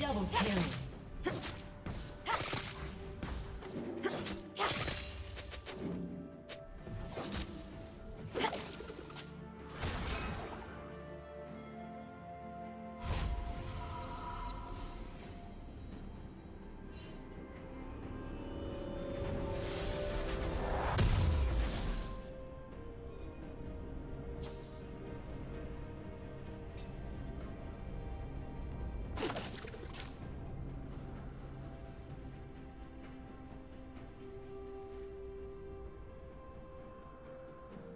Double kill.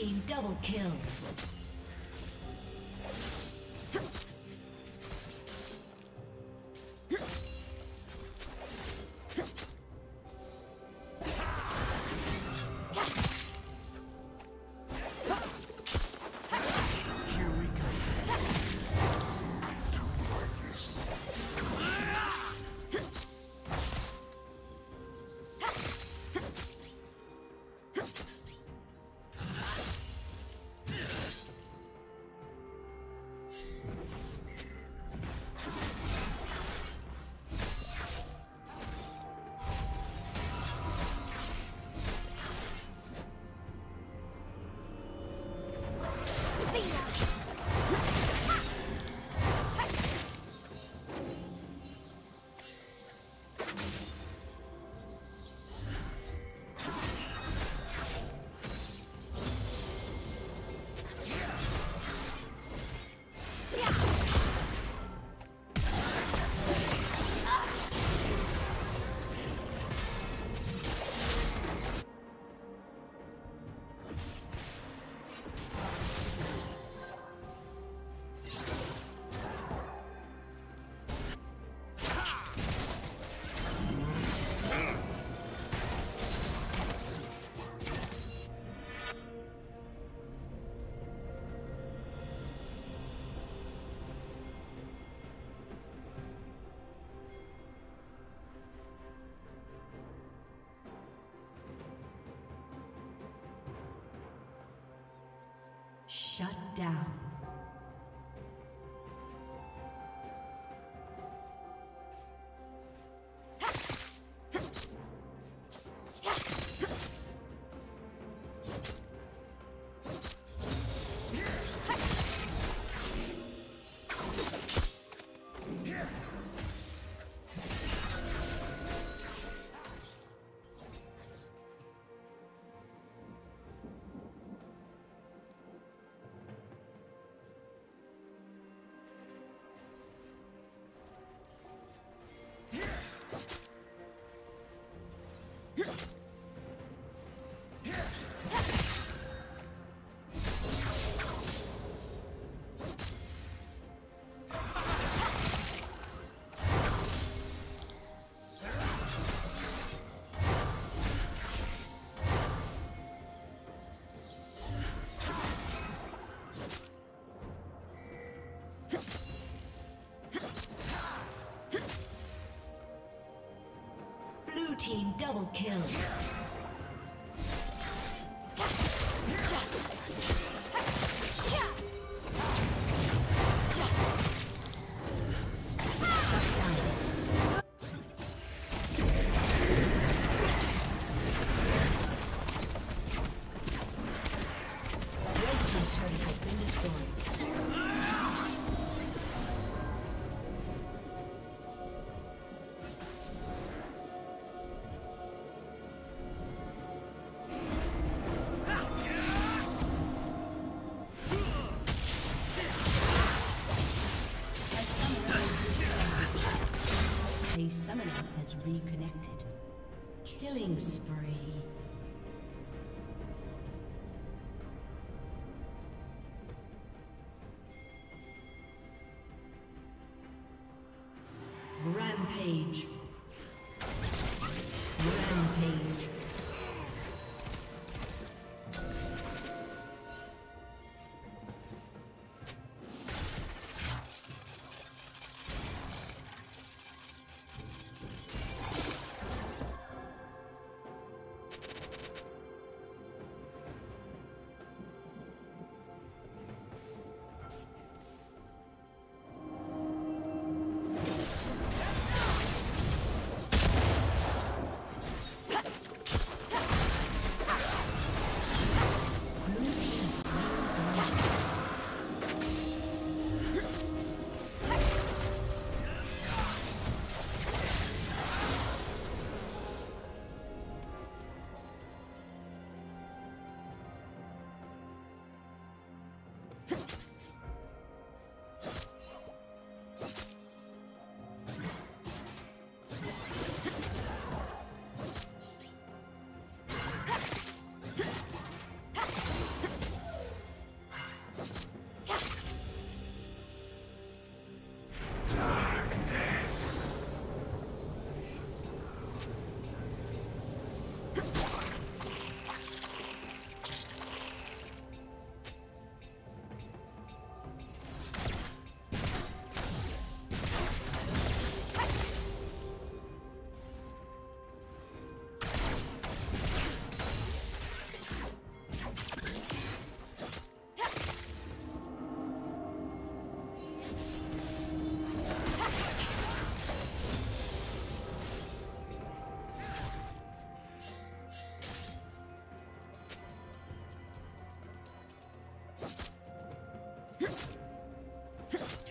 Team double kill. Shut down. Team double kill. Has reconnected. Killing spree. Rampage. Rampage.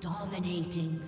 Dominating.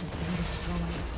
Has been destroyed.